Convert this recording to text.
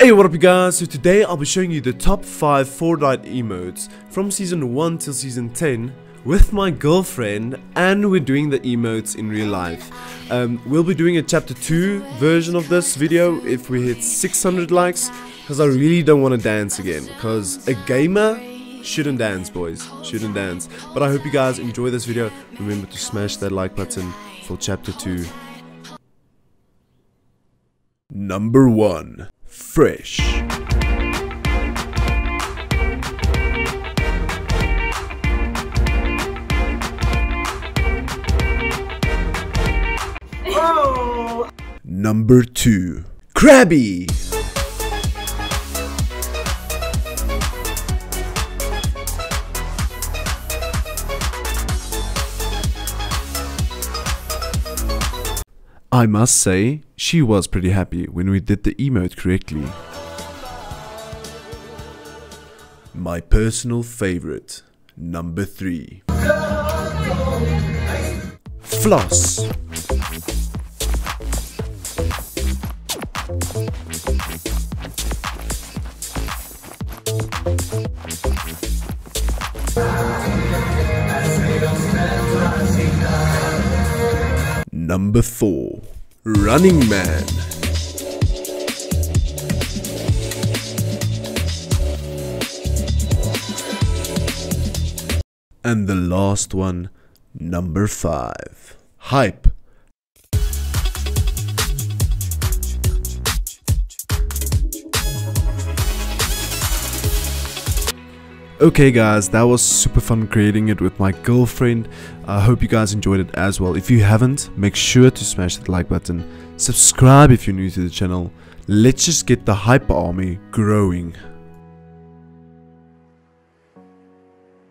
Hey what up you guys, so today I'll be showing you the top 5 Fortnite emotes from season 1 till season 10 with my girlfriend and we're doing the emotes in real life. Um, we'll be doing a chapter 2 version of this video if we hit 600 likes because I really don't want to dance again because a gamer shouldn't dance boys, shouldn't dance. But I hope you guys enjoy this video, remember to smash that like button for chapter 2. Number 1 Fresh. Number 2 Crabby. I must say, she was pretty happy when we did the emote correctly. My personal favorite, number 3. Floss. Number 4 Running Man. And the last one, number 5 Hype Okay guys, that was super fun creating it with my girlfriend. I hope you guys enjoyed it as well. If you haven't, make sure to smash that like button. Subscribe if you're new to the channel. Let's just get the hyper army growing.